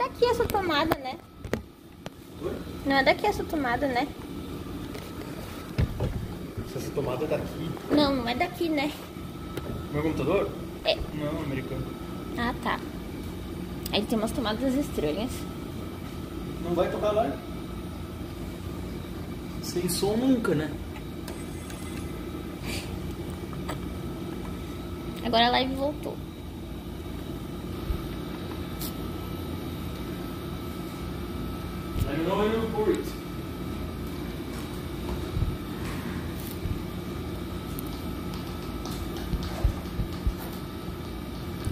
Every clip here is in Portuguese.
é daqui essa tomada, né? Não é daqui essa tomada, né? Essa tomada é daqui. Não, não é daqui, né? Meu computador? É. Não, americano. Ah, tá. Aí tem umas tomadas estranhas. Não vai tocar lá? Sem som nunca, né? Agora a live voltou. Let it.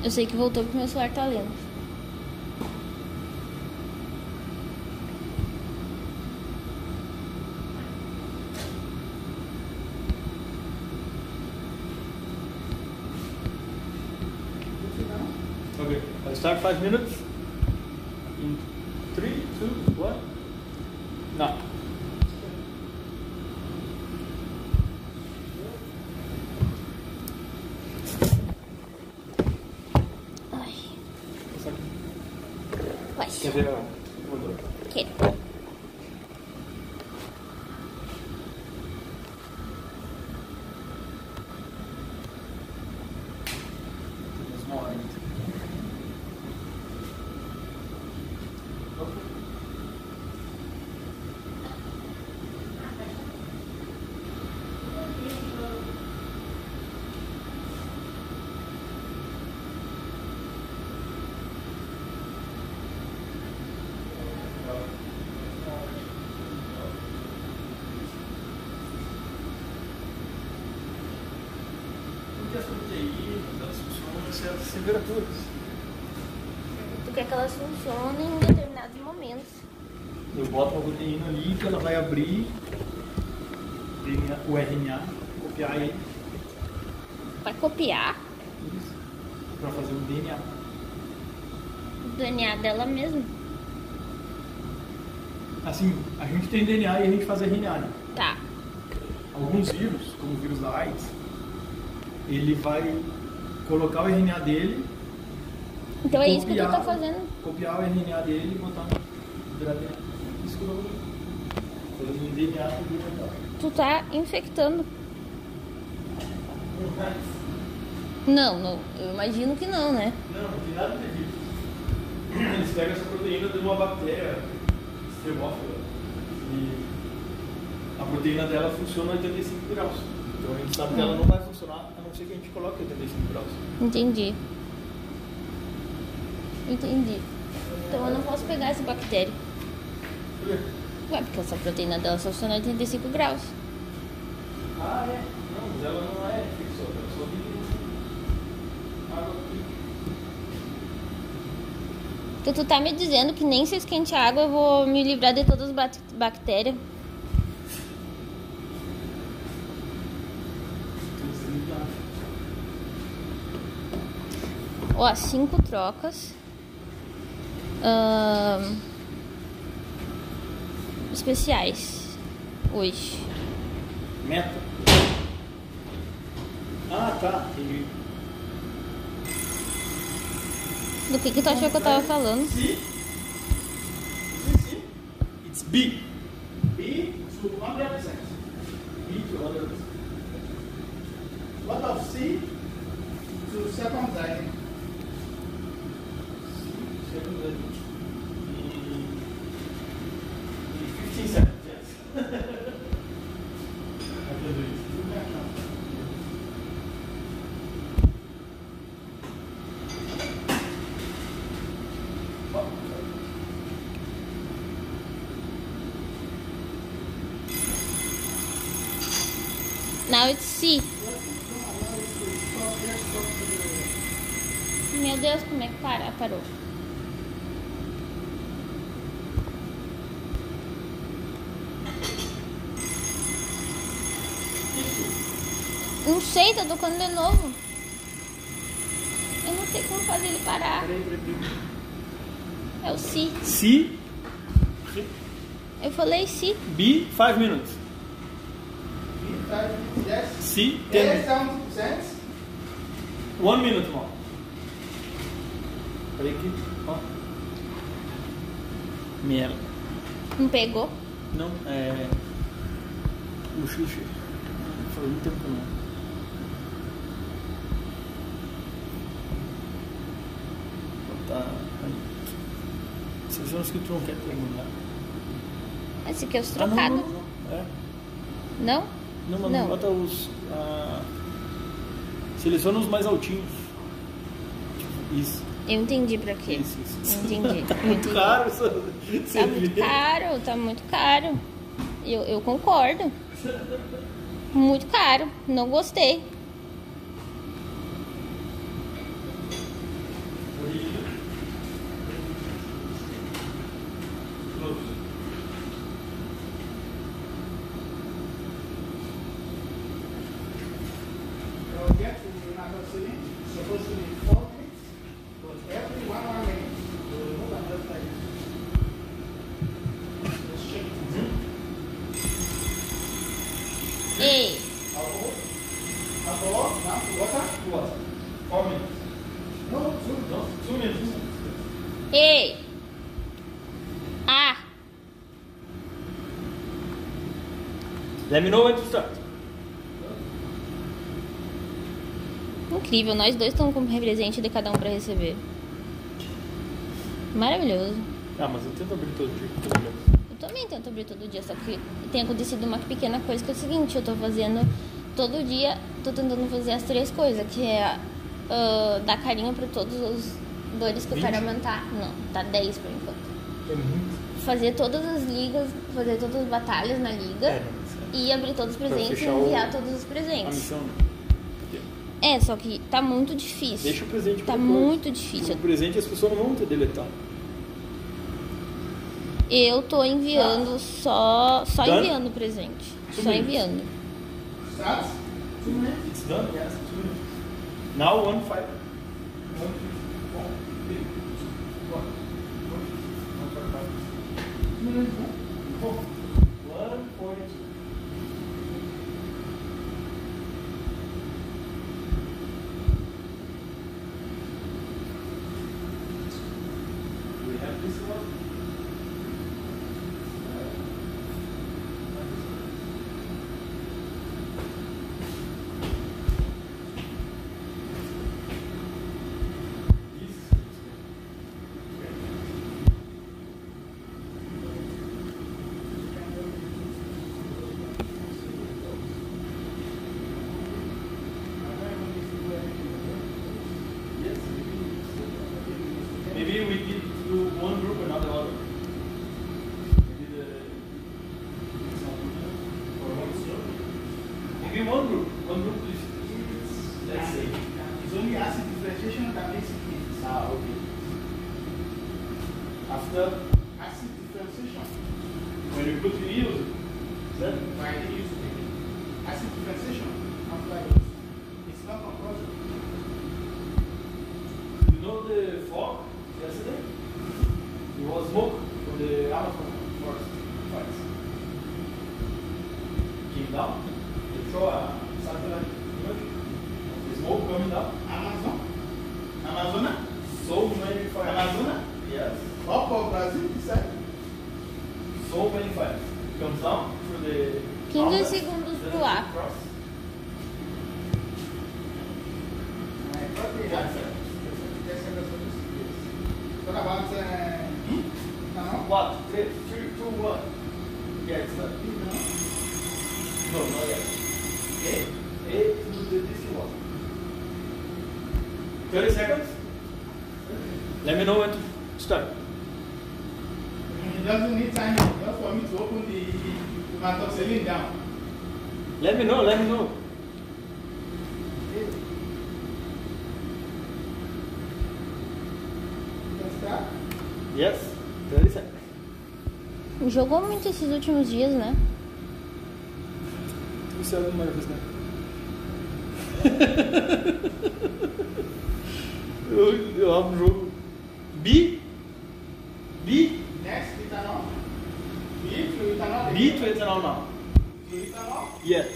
Eu sei que voltou porque meu celular tá lendo. Okay. I'll start five minutes. In three, two, one. Now. Ai, Essa aqui. Vai. Quer ver a motor? Quero. Temos uma hora ainda. Porque as proteínas, elas funcionam em certas temperaturas. Tu quer que elas funcionem em determinados momentos. Eu boto a proteína ali que ela vai abrir o RNA, copiar ele Pra copiar para fazer um DNA. o DNA dela mesmo. Assim, a gente tem DNA e a gente faz RNA. Né? Tá. Alguns vírus, como o vírus da AIDS, ele vai colocar o RNA dele, Então é isso que tu Copiar. tá fazendo. copiar o RNA dele e botar no DNA. Tu tá infectando. Não, não. Eu imagino que não, né? Não, não tem nada a ver disso. Eles pegam essa proteína de uma bactéria extremófila e a proteína dela funciona a 85 graus. Então a gente sabe que ela não vai funcionar a não ser que a gente coloque 85 graus. Entendi. Entendi. Então eu não posso pegar essa bactéria. Ué, porque essa proteína dela só funciona a 85 graus. Ah, é? Não, mas ela não é ela só vive água fria. Então tu tá me dizendo que nem se eu esquente a água eu vou me livrar de todas as bac- bactérias. Ó, cinco trocas. Ahn, especiais. Hoje. Meta. Ah, tá, entendi. Do que que tu achou que eu tava falando? C. It's B. B to 100%. B to 100%. What of C to circumcising? Second level. In 15 seconds, yes. I can do it. Now it's C. Meu Deus, como é que para? parou? Não sei, tá tocando de novo. Eu não sei como fazer ele parar. É o C. C. Eu falei C. B, 5 minutes. Five, yes. C, A, 10 70%. 1 minute more. Peraí aqui. Ó. Miel. Não pegou? Não, é. Buchiche. Faz muito tempo que não. Botar. aí. Esses anos que tu não quer terminar. Esse aqui é os Ah, não, trocados. não, não. É. não? Não, mas Não. bota os. ah, seleciona os mais altinhos. Isso. Eu entendi pra quê. Isso, isso. Eu entendi. Tá muito entendi. caro essa Tá muito caro, tá muito caro. Eu, eu concordo. Muito caro. Não gostei. You'll get to nitrosamine, supposed to be four minutes, but every one hour minute, you remove and just like this. Just shake it. Ei, Alcohol. Alcohol, now water. What? Four minutes. No, two. No, two minutes. ei. Ah, Let me know when to start. incrível. Nós dois estamos com presente de cada um pra receber. Maravilhoso. Ah, mas eu tento abrir todo dia. pelo menos. Eu também tento abrir todo dia, só que tem acontecido uma pequena coisa que é o seguinte, eu tô fazendo todo dia, tô tentando fazer as três coisas, que é ah, dar carinho pra todos os dores que eu quero 20? aumentar. Não, tá 10 por enquanto. É muito. Fazer todas as ligas, fazer todas as batalhas na liga é. E abrir todos os presentes e fechar o- enviar todos os A presentes. missão. É, só que tá muito difícil. Deixa o presente Tá muito difícil. O presente as pessoas não vão ter deletado. Eu tô enviando só. Só Done? enviando presente. Two Só minutes. enviando. Start. Two minutes. It's done? Yes, two minutes. Now one five. One, two, four, three, two, one. One, two, one, five, five. Two minutes, huh? Four. After Acid differentiation. when you put the use then Why they use? Acid differentiation. After use. It's not compulsory. you know the fog yesterday? It was smoke from the Amazon forest. Came down, they throw a satellite image of the smoke coming down. Amazon. Amazona. So many fires. Amazona. Yes. Up of Brazil, this side. So many fires. Comes down through the. 15 mountains, segundos then pro ar. Cross. I thought they had some. There's a lot of this. What about uh, heat? No? What? Three, three, two, one. Yeah, it's not. Heat, no? No, not yet. Okay. Eight to the DC one. 30 seconds? Let me know when to start. It doesn't need time just for me to open the, the methoxylene down. Let me know, let me know. Can start. Yes, 30 seconds. Jogou muito esses últimos dias, né? Você é uma vez, né? eu, eu abro o jogo. B? B? Next, ethanol. B to ethanol. B to ethanol now. To ethanol. Yes.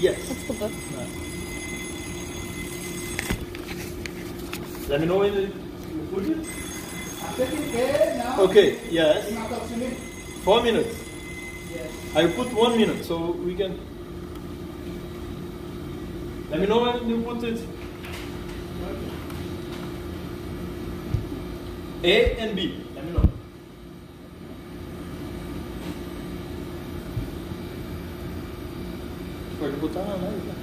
Yes. Desculpa. Let me know when you Okay, yes. Four minutes. Yes. I put one minute so we can. Let me know when you put it. A and B. Let me know. Pode botar na live. né?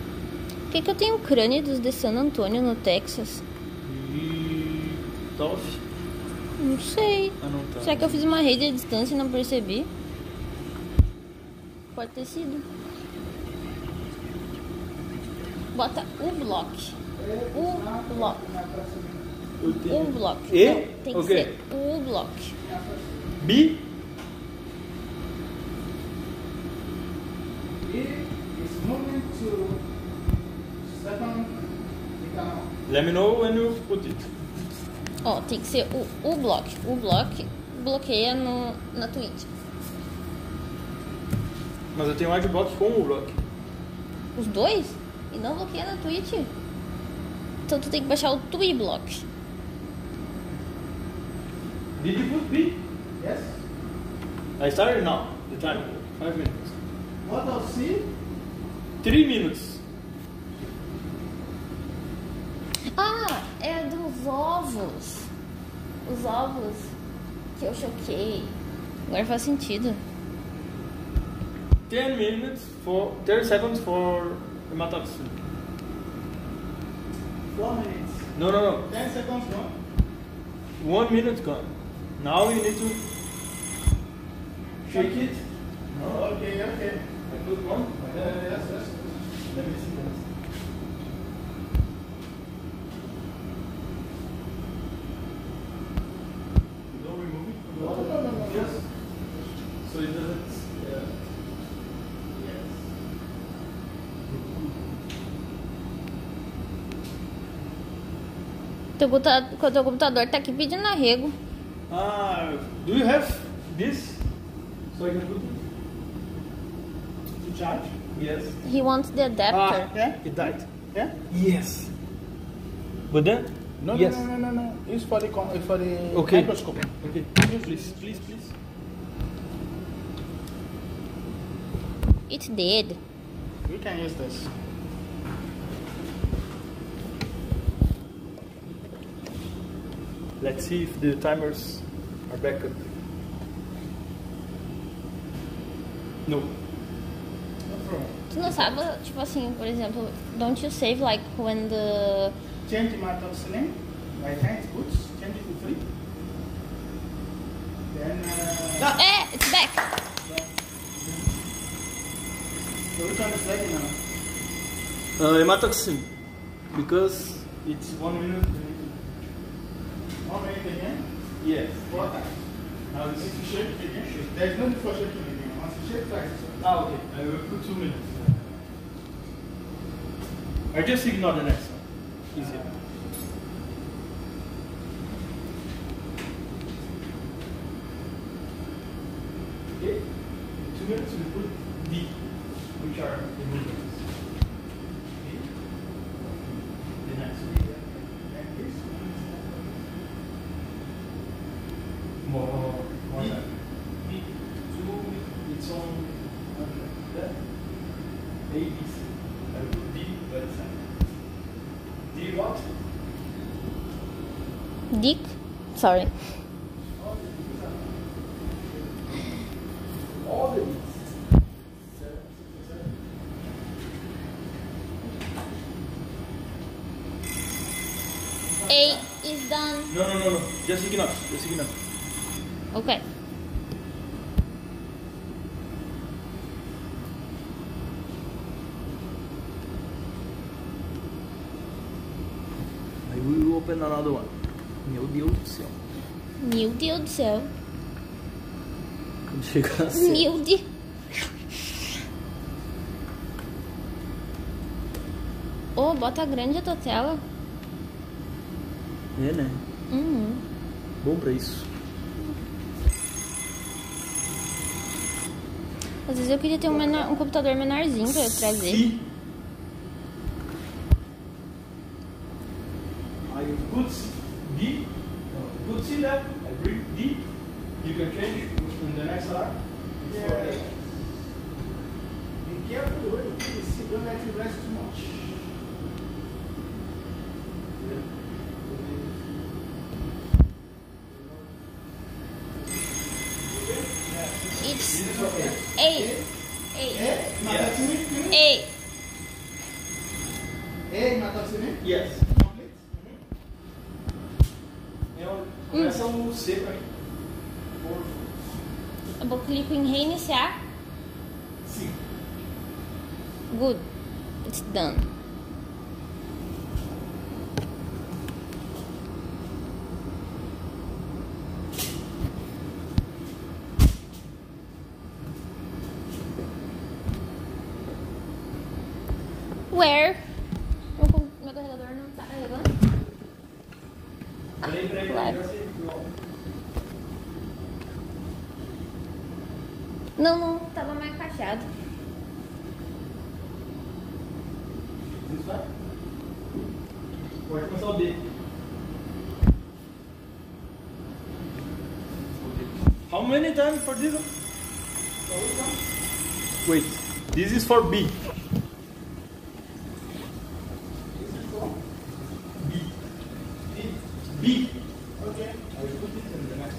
Por que, que eu tenho crânidos de San Antônio no Texas? E. Toff. Não sei. Ah, não tá. Será que eu fiz uma rede à distância e não percebi? Pode ter sido. Bota o bloco. O bloco. Eu O bloco. E? Não, tem que Ok. ser o bloco. B. Let me know when you put it. Ó, tem que ser o, o bloco. O bloco bloqueia no, na Twitch. Mas eu tenho adblock com o block. Os dois? E não bloqueia na Twitch. Então tu tem que baixar o Twiblock. Did you put B? Yes. I started now. The time. Five minutes. What of C? Three minutes. Ah, dos ovos. Os ovos que eu choquei. Agora faz sentido. Ten minutes for. Thirty seconds for hematoxin. Four minutes. No, no, no. Ten seconds gone. One minute gone. Now you need to shake it. No. Okay, okay. I put one. Uh, yes, yes. Let me see. Let me see. You don't remove it from the No, water? no, no, no, no. Yes. So it doesn't. Yeah. Yes. Teu computador, teu computador tá aqui pedindo arrego. Ah, do you have this? So I can put it? To charge? Yes. He wants the adapter. Yeah? It died. Yeah? Yes. But then? No, yes. no, no, no, no, no. It's for the, con- it's for the Okay. microscope. Okay. Please, please, please. It's dead. We can use this. Let's see if the timers are back up. No. No problem. Tu não sabe, tipo assim, por exemplo, don't you save like when the. Change hematoxylin. Right hand puts. Change it to three. Then, uh, É, it's back! so which one is ready now? Uh, hematoxin. Because it's one minute. One minute again. Yes. Four times. Now you shake it again, there's no need for shaking again. Once you shake twice, okay. Ah, okay. Uh, I will put two minutes. I just ignore the next one. Easier. Uh, okay. In two minutes we put D, which are the movements. Okay. The next one. And this More. More D. time. B two its own that A B C. I will put D by the side. D what? Dick? Sorry. All the D's. A is done. No no no no. Just ignore. Just ignore. Ok. I will open another one. Meu Deus do céu. Meu Deus do céu. Chegar assim. Meu Deus. Ô, bota grande a tua tela. É, né? Uhum. Bom pra isso. Às vezes eu queria ter um, menor- um computador menorzinho pra eu trazer. C. I put D. No, put could see that. I breathe deep. You can change in the next hour. It's Yeah. okay. Be careful when you please. Don't let it rest too much. It's? Matassini? finish? Eight. Eh, Matassini? Yes. Complete? Eu, começa o C pra mim. Eu vou clico em reiniciar. Sim. Good. It's done. Where? Meu, com- meu carregador não tá carregando? Peraí, peraí, claro. peraí. já sei. Não, não, tava mais encaixado. Isso vai? Pode começar o D. How many times for this one? Wait, this is for B. B. B. Okay. I will put it in the next.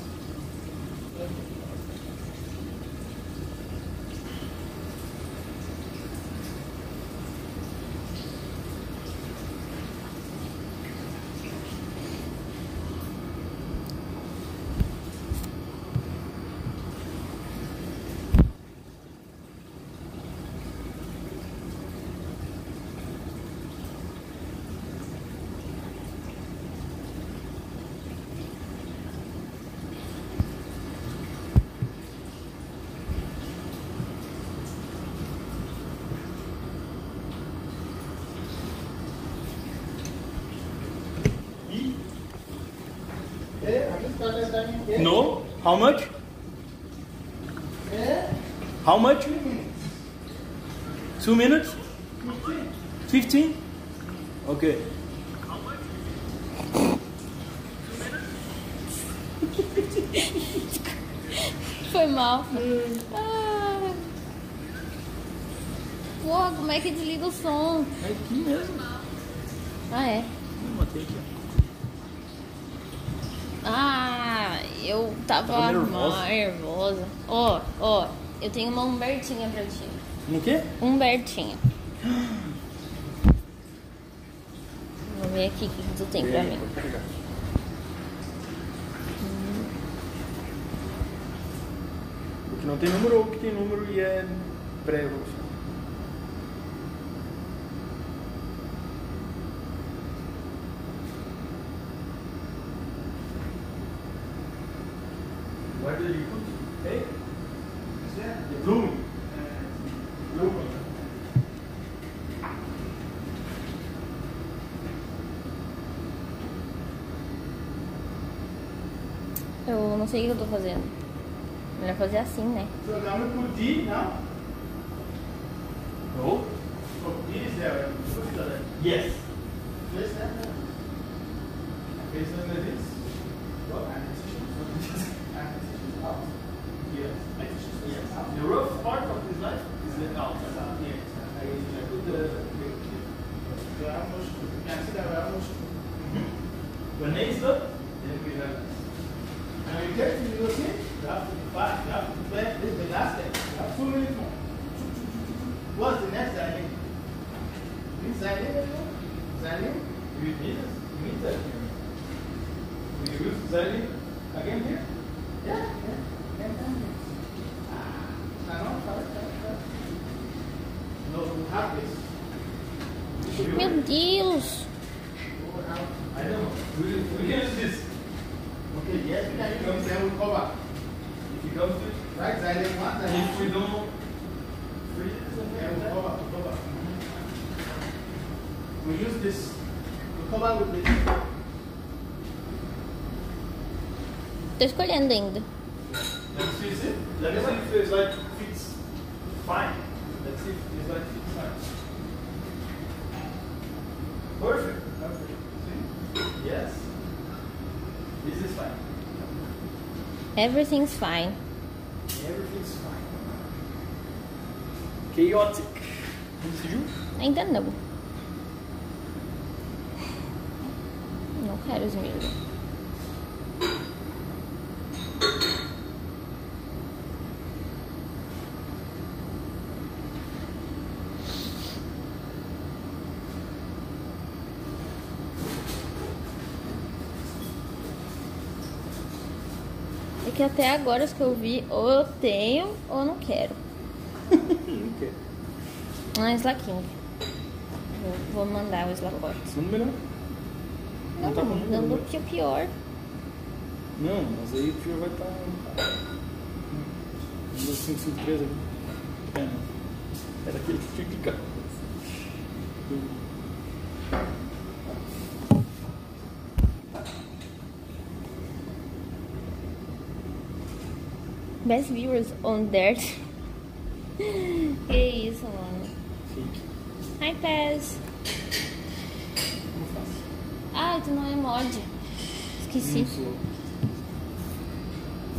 E Eh, Eh? no. How much? Eh? How much? Two minutes. Two minutes? Fifteen. Fifteen? Okay. Foi mal. Ah. Pô, como é que desliga o som? É aqui mesmo. Ah, é. Não, botei aqui. Ah, eu tava Tava nervosa. Ó, ó, eu tenho uma Humbertinha pra ti. No quê? Humbertinha. Vou ver aqui o que que tu tem pra mim. O que não tem número ou o que tem número e é pré-evolução. Where did you put? Hey? Is that? The blooming. Blooming. Eu não sei o que eu tô fazendo. Melhor fazer assim, né? So now we put D now. No? So D is it there. Yes. Place that there. Face under this? Well, anesthesia. Anesthesia is out. Yes. Anesthesia Yes. is out. The rough part of this life is the outside. Yes. I, I put the. We are almost, you can see that we are almost. When they stop, then we have this. And you get to you see, you have to be fast, you have to play. This is the last step. You have two minutes more. What's the next xylem? Xylem. You need need that here. We use Zali again here. Yeah, yeah. Ten minutes. Ah, no, sorry, sorry, sorry. No, we. Meu Deus! We have. I know. We, we can use this. Okay, yes, we can use this. Then we cover. If it comes to Right, xylem one, xylem If we don't free this, Yeah, we okay. cover, we cover. We use this. We cover with this. Tô escolhendo ainda. Let's see, see? Let me see if it's like fits fine. Let's see if it's like fits fine. Perfect. Perfect. See? Yes. This is fine. Everything's fine. Everything's fine. Chaotic. Decidiu? Ainda não. Não quero os meus. Que até agora os que eu vi, ou eu tenho ou não quero. Não quer. Ah, Slaking. Vou, vou mandar o Slacote. Segundo melhor. Não, Não tá não né? que o pior. Não, mas aí o tio vai estar. No 553 aqui. É, não. Era aquele que tinha que ficar. Best viewers on Dirt. que isso, mano. Hi, faço? Ah, tu não é mod. Esqueci.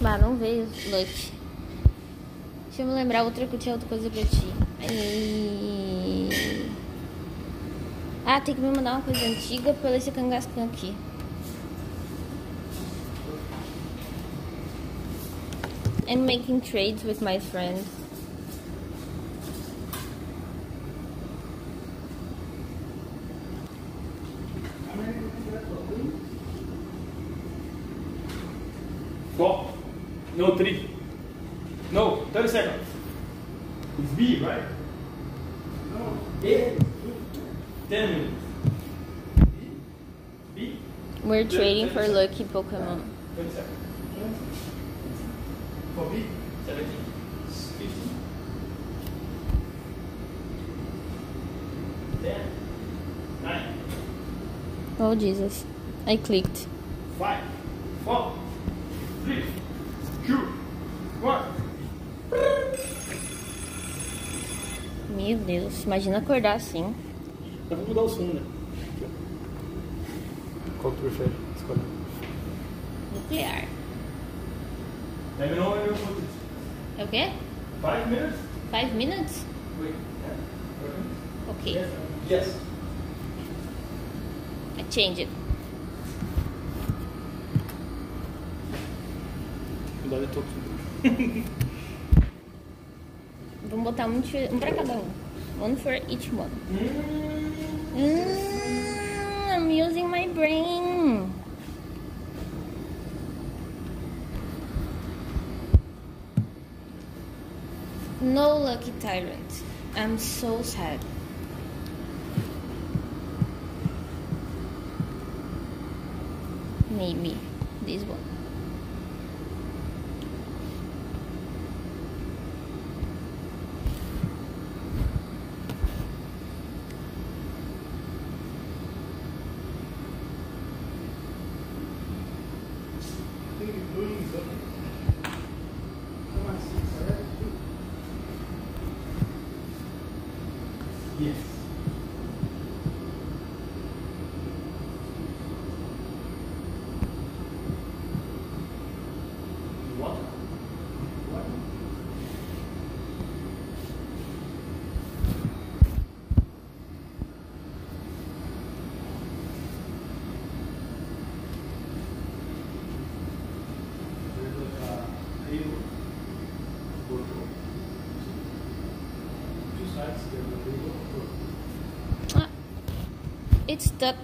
Bah, não veio, Luck. Deixa eu me lembrar outra que eu tinha outra coisa pra ti. E... Ah, tem que me mandar uma coisa antiga pra ler esse cangascão aqui. I'm making trades with my friend. Four. No, three. No, 30 seconds. It's B, right? No. A. 10 minutes. B. B. We're trading for lucky Pokemon. Jesus. I clicked. 5. 4. 3. 2. 1. Meu Deus, imagina acordar assim. Eu vou mudar o som, né? Qual que tu prefere? Escolhe. Nuclear. Let me know when you're put it. É o quê? 5 minutes? Five minutes? Wait. Yeah. Ok. Yes. Yes. Change it. Cuidado. Vamos botar um, um pra cada um. One for each one. Mm, I'm using my brain. No lucky tyrant. I'm so sad. Maybe this one. it stuck.